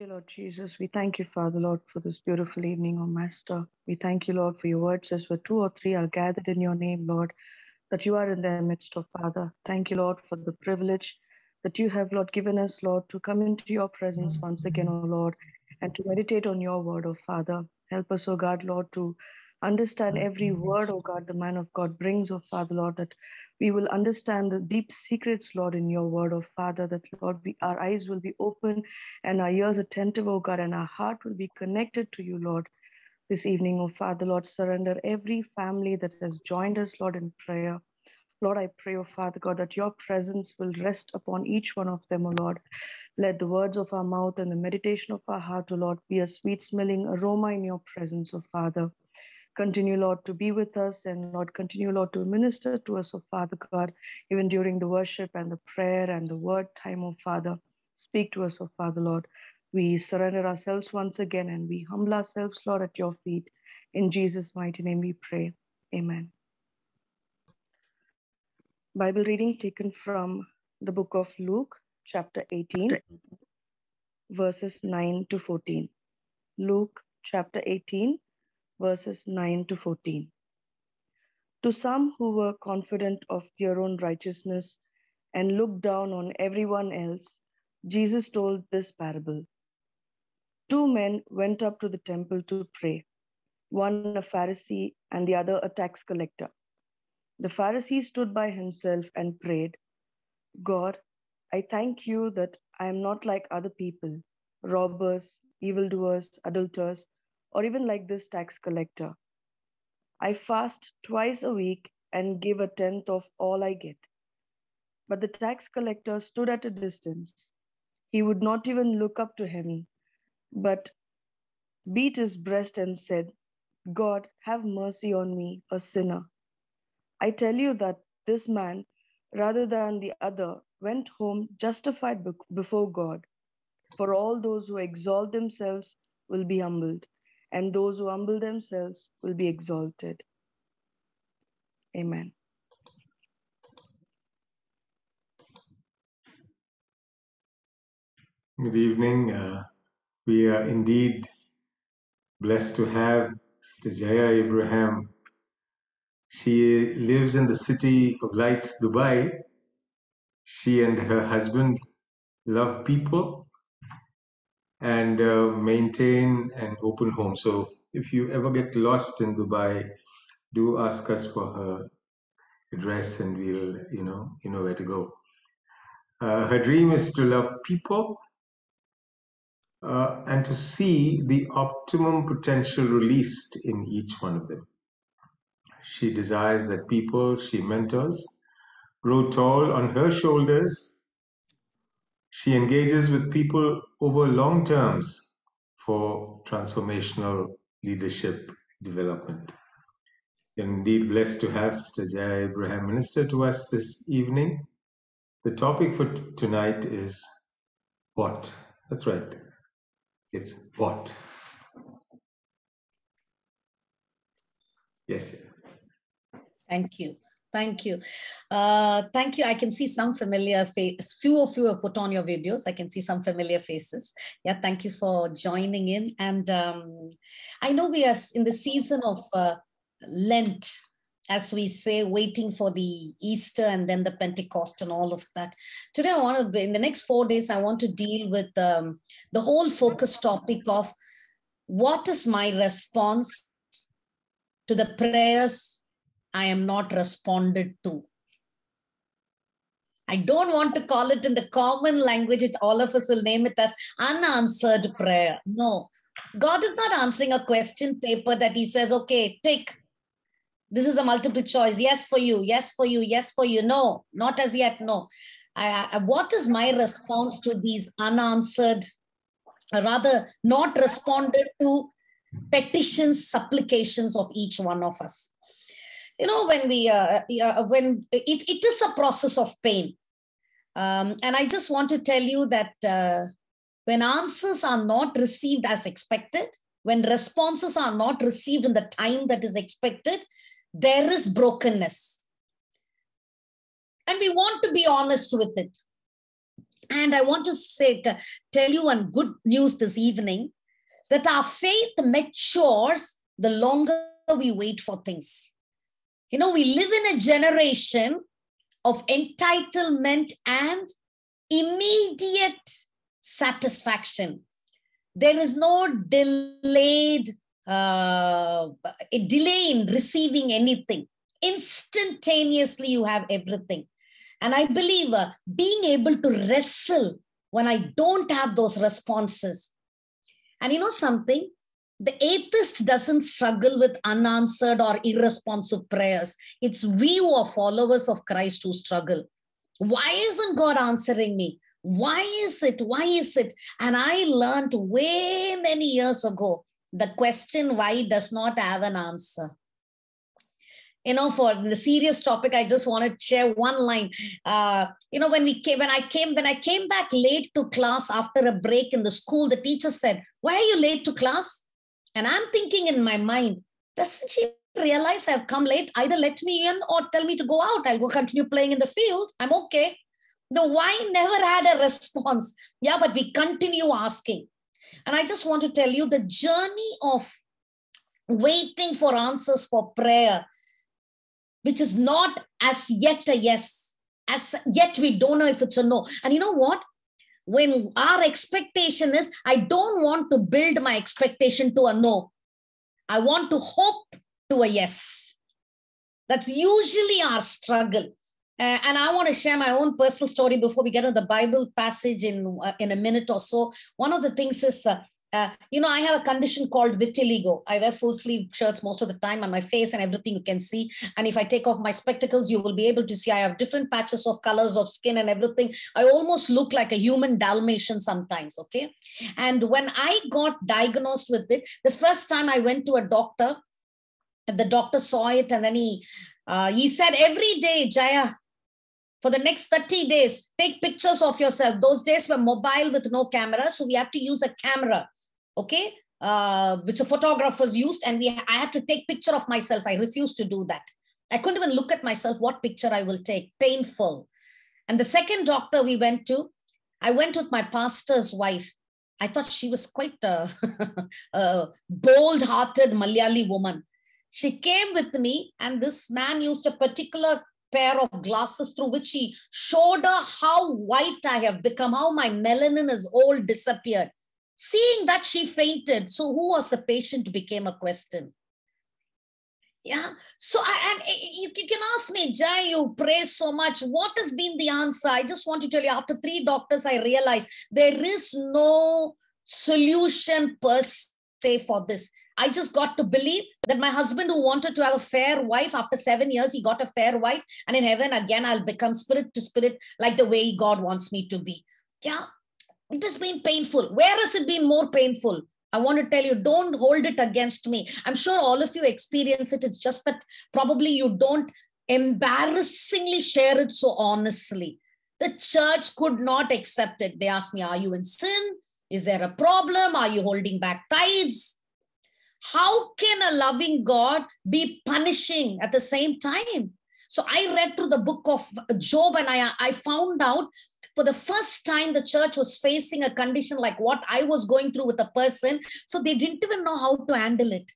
you, Lord Jesus. We thank you, Father, Lord, for this beautiful evening, O Master. We thank you, Lord, for your words as where two or three are gathered in your name, Lord, that you are in their midst, O Father. Thank you, Lord, for the privilege that you have, Lord, given us, Lord, to come into your presence once again, O Lord, and to meditate on your word, O Father. Help us, O God, Lord, to understand every word, O God, the man of God brings, O Father, Lord, that we will understand the deep secrets, Lord, in your word, O Father, that, Lord, we, our eyes will be open and our ears attentive, O God, and our heart will be connected to you, Lord. This evening, O Father, Lord, surrender every family that has joined us, Lord, in prayer. Lord, I pray, O Father God, that your presence will rest upon each one of them, O Lord. Let the words of our mouth and the meditation of our heart, O Lord, be a sweet smelling aroma in your presence, O Father. Continue, Lord, to be with us and Lord, continue, Lord, to minister to us, O Father God, even during the worship and the prayer and the word time, O Father. Speak to us, O Father, Lord. We surrender ourselves once again and we humble ourselves, Lord, at your feet. In Jesus' mighty name we pray. Amen. Bible reading taken from the book of Luke, chapter 18, verses 9 to 14. Luke, chapter 18, verses 9 to 14. To some who were confident of their own righteousness and looked down on everyone else, Jesus told this parable. Two men went up to the temple to pray, one a Pharisee and the other a tax collector. The Pharisee stood by himself and prayed, God, I thank you that I am not like other people, robbers, evildoers, adulterers, or even like this tax collector. I fast twice a week and give a tenth of all I get. But the tax collector stood at a distance. He would not even look up to him, but beat his breast and said, God, have mercy on me, a sinner. I tell you that this man, rather than the other, went home justified before God. For all those who exalt themselves will be humbled, and those who humble themselves will be exalted. Amen. Good evening. Uh, we are indeed blessed to have Sister Jaya Abraham. She lives in the city of lights, Dubai. She and her husband love people and uh, maintain an open home. So if you ever get lost in Dubai, do ask us for her address and we'll, you know, you know where to go. Uh, her dream is to love people uh, and to see the optimum potential released in each one of them. She desires that people she mentors grow tall on her shoulders. She engages with people over long terms for transformational leadership development. Indeed, blessed to have Sister Jaya Abraham minister to us this evening. The topic for t- tonight is what? That's right. It's what? Yes. Thank you. Thank you. Uh, thank you. I can see some familiar faces. Few of you have put on your videos. I can see some familiar faces. Yeah, thank you for joining in. And um, I know we are in the season of uh, Lent, as we say, waiting for the Easter and then the Pentecost and all of that. Today, I want to, be, in the next four days, I want to deal with um, the whole focus topic of what is my response to the prayers I am not responded to. I don't want to call it in the common language, it's all of us will name it as unanswered prayer. No, God is not answering a question paper that He says, okay, tick. This is a multiple choice. Yes for you, yes for you, yes for you. No, not as yet, no. I, I, what is my response to these unanswered, rather, not responded to petitions, supplications of each one of us? You know when we uh, uh, when it, it is a process of pain. Um, and i just want to tell you that uh, when answers are not received as expected when responses are not received in the time that is expected there is brokenness. And we want to be honest with it. And I want to say, tell you one good news this evening that our faith matures the longer we wait for things. You know, we live in a generation of entitlement and immediate satisfaction. There is no delayed uh, a delay in receiving anything. Instantaneously, you have everything. And I believe uh, being able to wrestle when I don't have those responses. And you know something? The atheist doesn't struggle with unanswered or irresponsive prayers. It's we who are followers of Christ who struggle. Why isn't God answering me? Why is it? Why is it? And I learned way many years ago the question why does not have an answer you know for the serious topic i just want to share one line uh, you know when we came when i came when i came back late to class after a break in the school the teacher said why are you late to class and i'm thinking in my mind doesn't she realize i've come late? Either let me in or tell me to go out. I'll go continue playing in the field. I'm okay. The why never had a response. Yeah but we continue asking. And I just want to tell you the journey of waiting for answers for prayer, which is not as yet a yes, as yet we don't know if it's a no. And you know what? When our expectation is, I don't want to build my expectation to a no. I want to hope to a yes. That's usually our struggle. Uh, and I want to share my own personal story before we get to the Bible passage in uh, in a minute or so. One of the things is, uh, uh, you know, I have a condition called vitiligo. I wear full sleeve shirts most of the time on my face and everything you can see. And if I take off my spectacles, you will be able to see I have different patches of colors of skin and everything. I almost look like a human Dalmatian sometimes. Okay. And when I got diagnosed with it, the first time I went to a doctor, and the doctor saw it and then he uh, he said every day, Jaya, for the next 30 days, take pictures of yourself. Those days were mobile with no camera, so we have to use a camera, okay, uh, which the photographers used, and we I had to take picture of myself. I refused to do that. I couldn't even look at myself, what picture I will take. Painful. And the second doctor we went to, I went with my pastor's wife. I thought she was quite a, a bold-hearted Malayali woman. She came with me, and this man used a particular pair of glasses through which he showed her how white I have become, how my melanin is all disappeared. Seeing that, she fainted. So, who was the patient became a question. Yeah. So, I, and you, can ask me, Jai, you pray so much. What has been the answer? I just want to tell you, after three doctors, I realized there is no solution per se for this. I just got to believe that my husband, who wanted to have a fair wife, after seven years, he got a fair wife. And in heaven, again, I'll become spirit to spirit like the way God wants me to be. Yeah, it has been painful. Where has it been more painful? I want to tell you, don't hold it against me. I'm sure all of you experience it. It's just that probably you don't embarrassingly share it so honestly. The church could not accept it. They asked me, Are you in sin? Is there a problem? Are you holding back tithes? How can a loving God be punishing at the same time? So I read through the book of Job and I, I found out for the first time the church was facing a condition like what I was going through with a person. So they didn't even know how to handle it.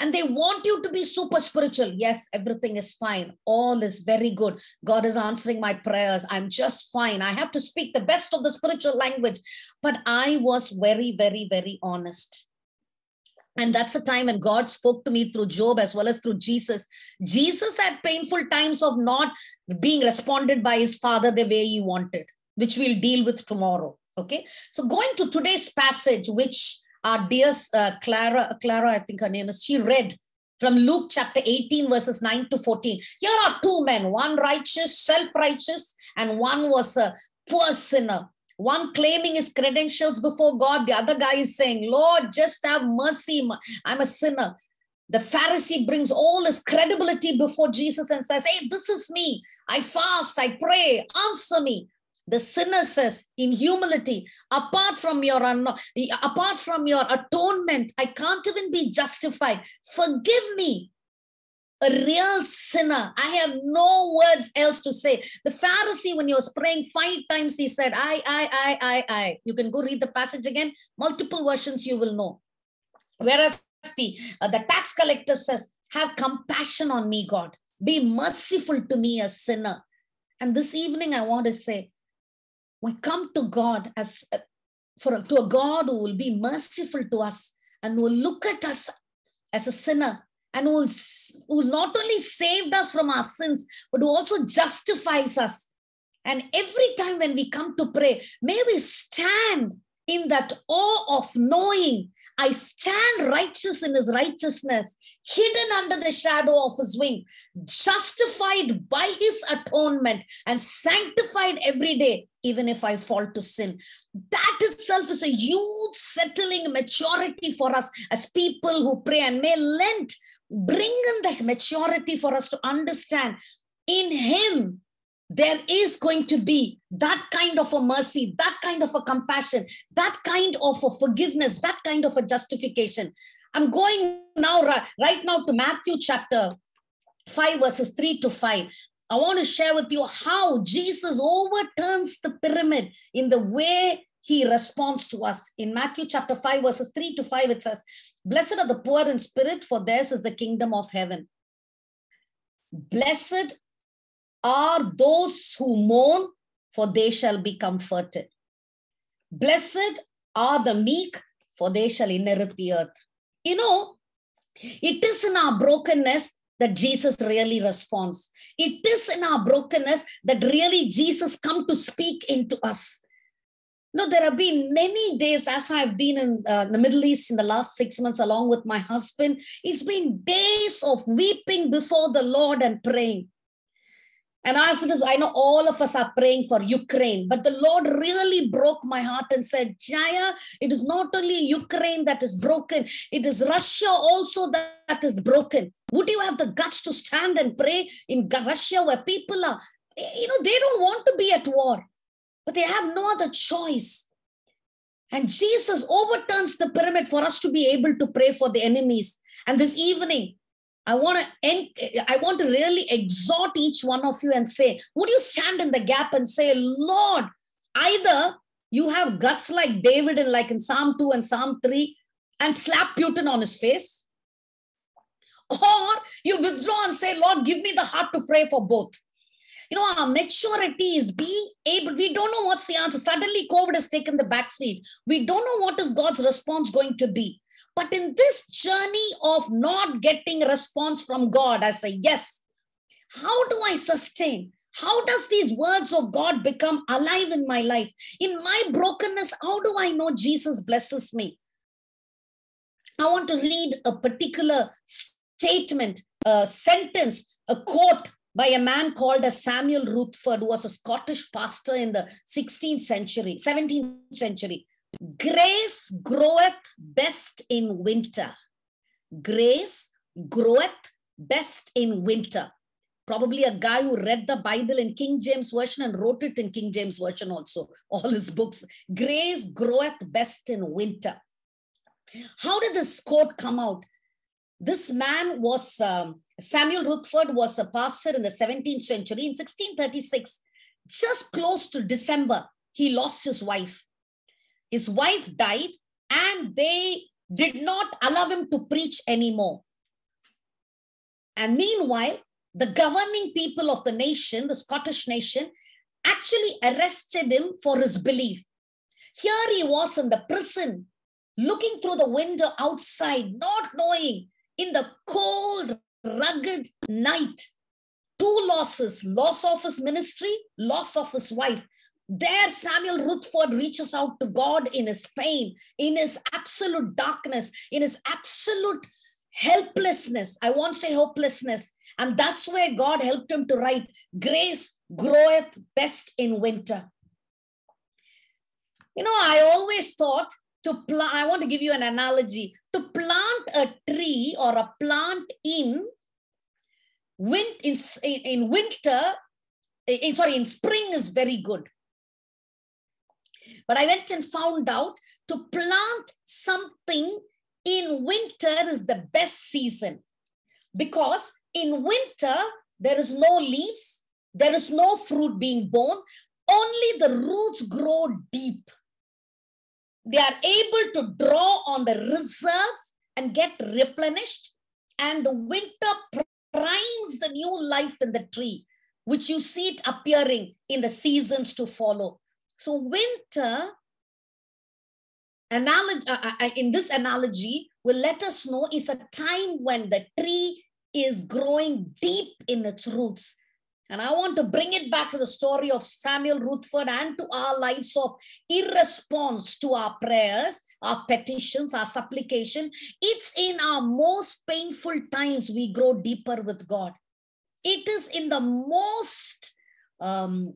And they want you to be super spiritual. Yes, everything is fine. All is very good. God is answering my prayers. I'm just fine. I have to speak the best of the spiritual language. But I was very, very, very honest. And that's the time when God spoke to me through Job as well as through Jesus. Jesus had painful times of not being responded by his father the way he wanted, which we'll deal with tomorrow. Okay. So going to today's passage, which our dear uh, Clara, Clara, I think her name is, she read from Luke chapter 18, verses 9 to 14. Here are two men, one righteous, self righteous, and one was a poor sinner one claiming his credentials before God, the other guy is saying, Lord, just have mercy. I'm a sinner. The Pharisee brings all his credibility before Jesus and says, Hey, this is me. I fast, I pray, answer me. The sinner says in humility, apart from your apart from your atonement, I can't even be justified. Forgive me. A real sinner. I have no words else to say. The Pharisee, when he was praying five times, he said, I, I, I, I, I. You can go read the passage again. Multiple versions you will know. Whereas the, uh, the tax collector says, Have compassion on me, God. Be merciful to me, a sinner. And this evening, I want to say, we come to God as uh, for to a God who will be merciful to us and will look at us as a sinner and who who's not only saved us from our sins, but who also justifies us. And every time when we come to pray, may we stand in that awe of knowing I stand righteous in his righteousness, hidden under the shadow of his wing, justified by his atonement, and sanctified every day, even if I fall to sin. That itself is a huge settling maturity for us as people who pray. And may Lent bring in that maturity for us to understand in him there is going to be that kind of a mercy, that kind of a compassion, that kind of a forgiveness, that kind of a justification. I'm going now, right now, to Matthew chapter 5, verses 3 to 5. I want to share with you how Jesus overturns the pyramid in the way he responds to us. In Matthew chapter 5, verses 3 to 5, it says, Blessed are the poor in spirit, for theirs is the kingdom of heaven. Blessed are those who mourn, for they shall be comforted. Blessed are the meek, for they shall inherit the earth. You know, it is in our brokenness that Jesus really responds. It is in our brokenness that really Jesus come to speak into us. No, there have been many days as I've been in uh, the Middle East in the last six months, along with my husband. It's been days of weeping before the Lord and praying. And as it is, I know all of us are praying for Ukraine, but the Lord really broke my heart and said, Jaya, it is not only Ukraine that is broken, it is Russia also that is broken. Would you have the guts to stand and pray in Russia where people are, you know, they don't want to be at war, but they have no other choice. And Jesus overturns the pyramid for us to be able to pray for the enemies. And this evening, I want to end, I want to really exhort each one of you and say, would you stand in the gap and say, Lord, either you have guts like David in like in Psalm 2 and Psalm 3 and slap Putin on his face, or you withdraw and say, Lord, give me the heart to pray for both. You know, our maturity is being able, we don't know what's the answer. Suddenly, COVID has taken the back seat. We don't know what is God's response going to be. But in this journey of not getting response from God, I say, yes, how do I sustain? How does these words of God become alive in my life? In my brokenness, how do I know Jesus blesses me? I want to read a particular statement, a sentence, a quote by a man called as Samuel Rutherford, who was a Scottish pastor in the 16th century, 17th century. Grace groweth best in winter. Grace groweth best in winter. Probably a guy who read the Bible in King James Version and wrote it in King James Version also, all his books. Grace groweth best in winter. How did this quote come out? This man was, um, Samuel Rutherford was a pastor in the 17th century. In 1636, just close to December, he lost his wife. His wife died and they did not allow him to preach anymore. And meanwhile, the governing people of the nation, the Scottish nation, actually arrested him for his belief. Here he was in the prison, looking through the window outside, not knowing in the cold, rugged night, two losses loss of his ministry, loss of his wife. There, Samuel Rutherford reaches out to God in his pain, in his absolute darkness, in his absolute helplessness. I won't say hopelessness. And that's where God helped him to write, Grace groweth best in winter. You know, I always thought to plant, I want to give you an analogy to plant a tree or a plant in, win, in, in winter, in, sorry, in spring is very good. But I went and found out to plant something in winter is the best season because In winter, there is no leaves, there is no fruit being born, only the roots grow deep. They are able to draw on the reserves and get replenished, and the winter primes the new life in the tree, which you see it appearing in the seasons to follow. So, winter analogy, uh, uh, in this analogy will let us know is a time when the tree is growing deep in its roots. And I want to bring it back to the story of Samuel Rutherford and to our lives of irresponse to our prayers, our petitions, our supplication. It's in our most painful times we grow deeper with God. It is in the most um,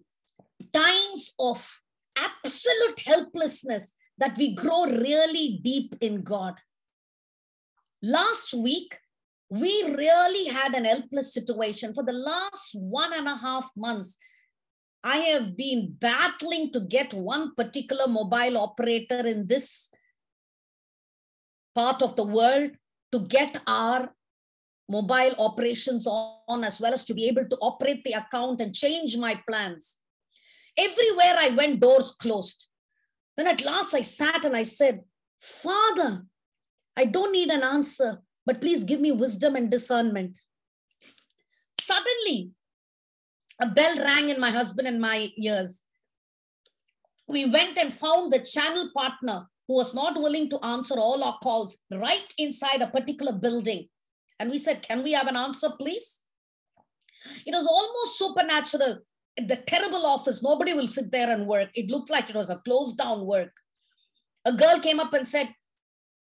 times of absolute helplessness that we grow really deep in God. Last week, we really had an helpless situation. For the last one and a half months, I have been battling to get one particular mobile operator in this part of the world to get our mobile operations on, as well as to be able to operate the account and change my plans. Everywhere I went, doors closed. Then at last I sat and I said, Father, I don't need an answer, but please give me wisdom and discernment. Suddenly, a bell rang in my husband and my ears. We went and found the channel partner who was not willing to answer all our calls right inside a particular building. And we said, Can we have an answer, please? It was almost supernatural the terrible office, nobody will sit there and work. It looked like it was a closed down work. A girl came up and said,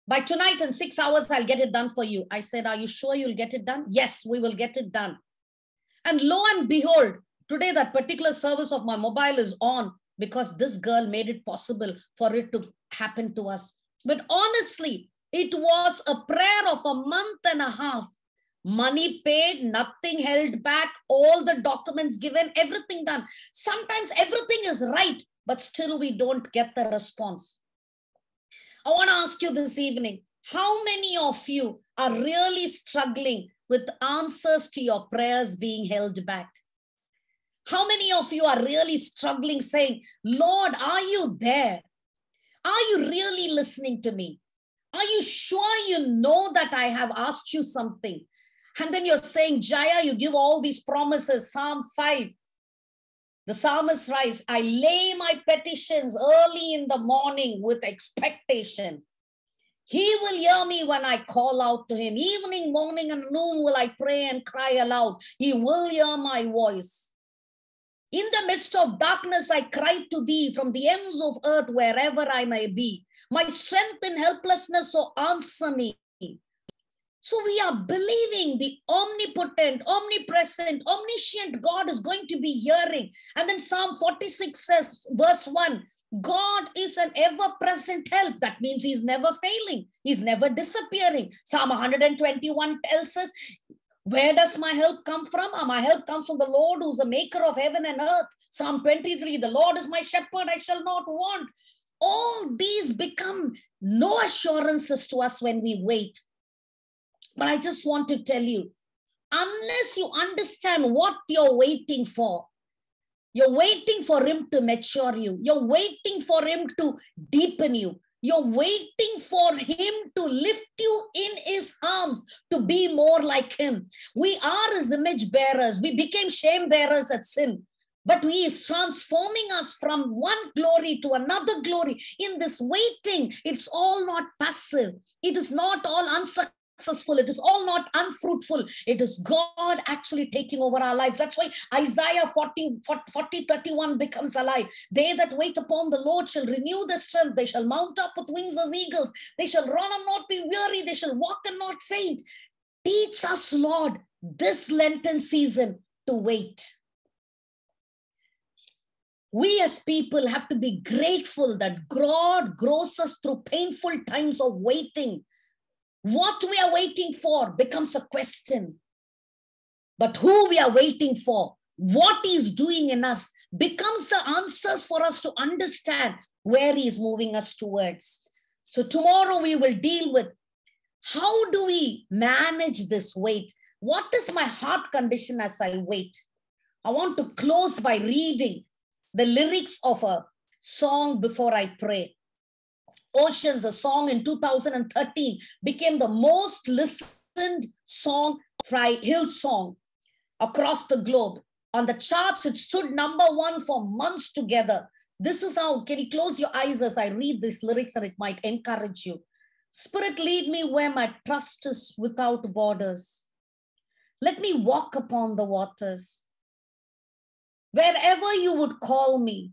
by tonight in six hours, I'll get it done for you. I said, Are you sure you'll get it done? Yes, we will get it done. And lo and behold, today that particular service of my mobile is on because this girl made it possible for it to happen to us. But honestly, it was a prayer of a month and a half money paid, nothing held back, all the documents given, everything done. Sometimes everything is right, but still we don't get the response. I want to ask you this evening how many of you are really struggling with answers to your prayers being held back? How many of you are really struggling saying, Lord, are you there? Are you really listening to me? Are you sure you know that I have asked you something? And then you're saying, Jaya, you give all these promises. Psalm 5. The psalmist writes, I lay my petitions early in the morning with expectation. He will hear me when I call out to him. Evening, morning, and noon will I pray and cry aloud. He will hear my voice. In the midst of darkness, I cry to thee from the ends of earth, wherever I may be. My strength in helplessness, so answer me. So we are believing the omnipotent, omnipresent, omniscient God is going to be hearing. And then Psalm 46 says, verse 1 God is an ever present help. That means He's never failing, He's never disappearing. Psalm 121 tells us, where does my help come from? Ah, my help comes from the Lord who's the maker of heaven and earth. Psalm 23 The Lord is my shepherd, I shall not want. All these become no assurances to us when we wait. But I just want to tell you, unless you understand what you're waiting for, you're waiting for Him to mature you, you're waiting for Him to deepen you, you're waiting for Him to lift you in His arms to be more like Him. We are His image bearers, we became shame bearers at sin. But he is transforming us from one glory to another glory. In this waiting it's all not passive. It is not all unsuccessful successful. It is all not unfruitful. It is God actually taking over our lives. That's why Isaiah 40, 40, 31 becomes alive. They that wait upon the Lord shall renew their strength. They shall mount up with wings as eagles. They shall run and not be weary. They shall walk and not faint. Teach us, Lord, this Lenten season to wait. We as people have to be grateful that God grows us through painful times of waiting what we are waiting for becomes a question. But who we are waiting for, what he is doing in us, becomes the answers for us to understand where he is moving us towards. So tomorrow we will deal with how do we manage this wait? What is my heart condition as I wait? I want to close by reading the lyrics of a song before I pray. Oceans, a song in 2013, became the most listened song, Fry Hillsong across the globe. On the charts, it stood number one for months together. This is how, can you close your eyes as I read these lyrics and it might encourage you. Spirit, lead me where my trust is without borders. Let me walk upon the waters. Wherever you would call me,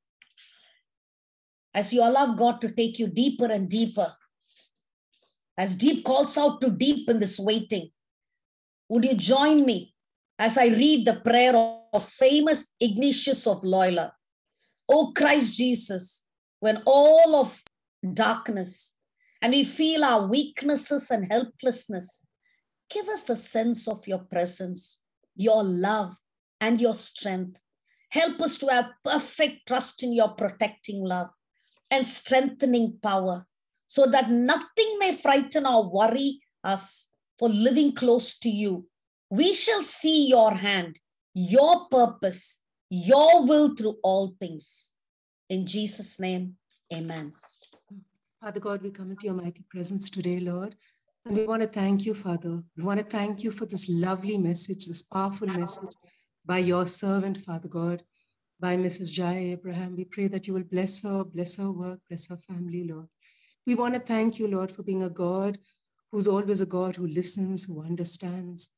As you allow God to take you deeper and deeper, as deep calls out to deep in this waiting, would you join me as I read the prayer of famous Ignatius of Loyola? O Christ Jesus, when all of darkness and we feel our weaknesses and helplessness, give us the sense of your presence, your love, and your strength. Help us to have perfect trust in your protecting love and strengthening power so that nothing may frighten or worry us for living close to you. We shall see your hand, your purpose, your will through all things. In Jesus' name, amen. Father God, we come into your mighty presence today, Lord. And we want to thank you, Father. We want to thank you for this lovely message, this powerful message by your servant, Father God, by Mrs. Jai Abraham. We pray that you will bless her, bless her work, bless her family, Lord. We want to thank you, Lord, for being a God who's always a God who listens, who understands,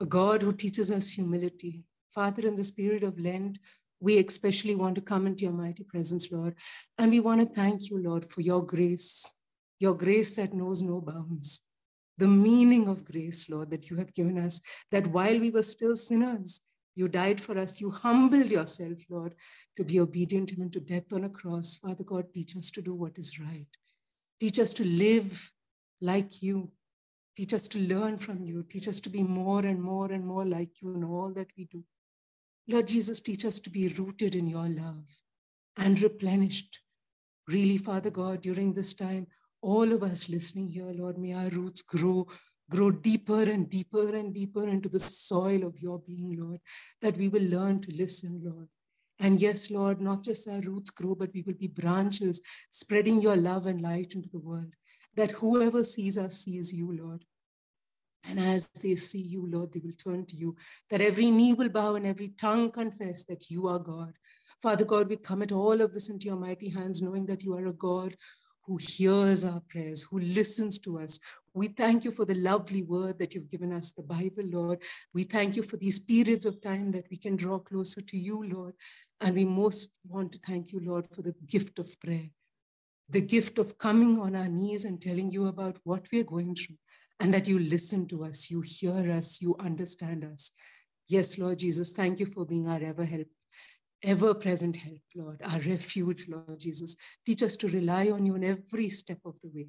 a God who teaches us humility. Father, in the spirit of Lent, we especially want to come into your mighty presence, Lord. And we want to thank you, Lord, for your grace, your grace that knows no bounds. The meaning of grace, Lord, that you have given us, that while we were still sinners, you died for us. You humbled yourself, Lord, to be obedient even to death on a cross. Father God, teach us to do what is right. Teach us to live like you. Teach us to learn from you. Teach us to be more and more and more like you in all that we do. Lord Jesus, teach us to be rooted in your love and replenished. Really, Father God, during this time, all of us listening here, Lord, may our roots grow, grow deeper and deeper and deeper into the soil of your being, Lord, that we will learn to listen, Lord. And yes, Lord, not just our roots grow, but we will be branches spreading your love and light into the world. That whoever sees us sees you, Lord. And as they see you, Lord, they will turn to you, that every knee will bow and every tongue confess that you are God. Father God, we commit all of this into your mighty hands, knowing that you are a God who hears our prayers, who listens to us. We thank you for the lovely word that you've given us, the Bible, Lord. We thank you for these periods of time that we can draw closer to you, Lord. And we most want to thank you, Lord, for the gift of prayer, the gift of coming on our knees and telling you about what we're going through and that you listen to us, you hear us, you understand us. Yes, Lord Jesus, thank you for being our ever help, ever present help, Lord, our refuge, Lord Jesus. Teach us to rely on you in every step of the way.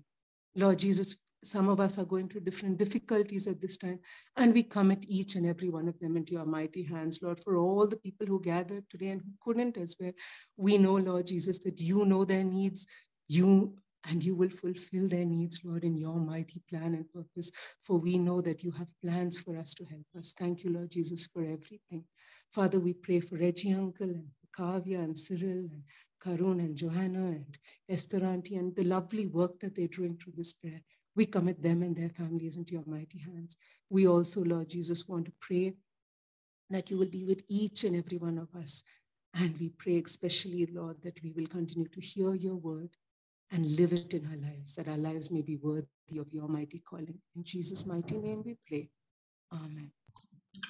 Lord Jesus, some of us are going through different difficulties at this time, and we commit each and every one of them into your mighty hands, Lord, for all the people who gathered today and who couldn't as well. We know, Lord Jesus, that you know their needs. You and you will fulfill their needs, Lord, in your mighty plan and purpose. For we know that you have plans for us to help us. Thank you, Lord Jesus, for everything. Father, we pray for Reggie Uncle and Kavya and Cyril and Karun and Johanna and Esther Auntie and the lovely work that they're doing through this prayer. We commit them and their families into your mighty hands. We also, Lord Jesus, want to pray that you will be with each and every one of us. And we pray especially, Lord, that we will continue to hear your word and live it in our lives, that our lives may be worthy of your mighty calling. In Jesus' mighty name we pray. Amen.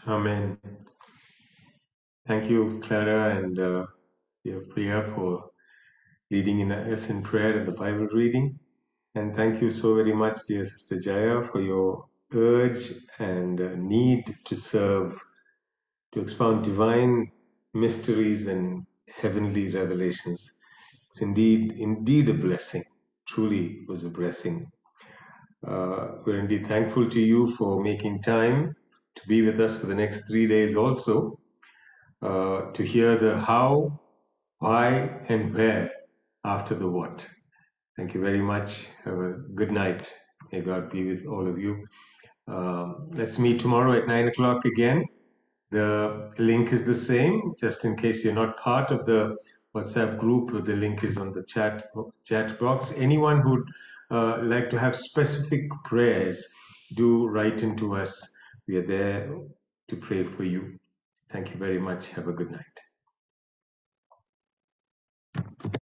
Amen. Thank you, Clara, and uh, your prayer for leading in us in prayer and the Bible reading. And thank you so very much, dear Sister Jaya, for your urge and uh, need to serve, to expound divine mysteries and heavenly revelations. It's indeed, indeed a blessing. Truly was a blessing. Uh, we're indeed thankful to you for making time to be with us for the next three days also, uh, to hear the how, why, and where after the what. Thank you very much. Have a good night. May God be with all of you. Um, let's meet tomorrow at 9 o'clock again. The link is the same, just in case you're not part of the WhatsApp group, the link is on the chat, chat box. Anyone who'd uh, like to have specific prayers, do write into us. We are there to pray for you. Thank you very much. Have a good night.